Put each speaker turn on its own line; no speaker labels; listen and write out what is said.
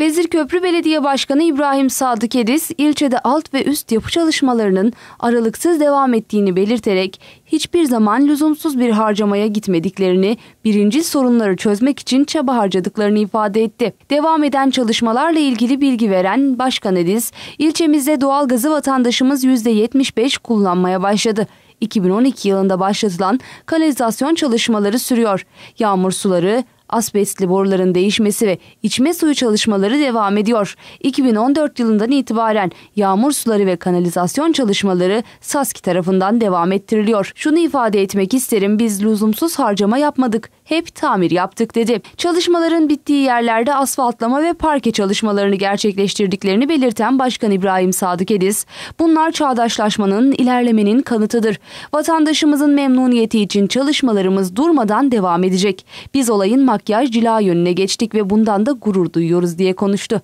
Vezirköprü Belediye Başkanı İbrahim Sadık Ediz, ilçede alt ve üst yapı çalışmalarının aralıksız devam ettiğini belirterek hiçbir zaman lüzumsuz bir harcamaya gitmediklerini, birinci sorunları çözmek için çaba harcadıklarını ifade etti. Devam eden çalışmalarla ilgili bilgi veren Başkan Ediz, ilçemizde doğalgazı vatandaşımız %75 kullanmaya başladı. 2012 yılında başlatılan kanalizasyon çalışmaları sürüyor. Yağmur suları, asbestli boruların değişmesi ve içme suyu çalışmaları devam ediyor. 2014 yılından itibaren yağmur suları ve kanalizasyon çalışmaları SASKİ tarafından devam ettiriliyor. Şunu ifade etmek isterim biz lüzumsuz harcama yapmadık. Hep tamir yaptık dedi. Çalışmaların bittiği yerlerde asfaltlama ve parke çalışmalarını gerçekleştirdiklerini belirten Başkan İbrahim Sadık Ediz, bunlar çağdaşlaşmanın, ilerlemenin kanıtıdır. Vatandaşımızın memnuniyeti için çalışmalarımız durmadan devam edecek. Biz olayın makyaj cila yönüne geçtik ve bundan da gurur duyuyoruz diye konuştu.